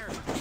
terrible.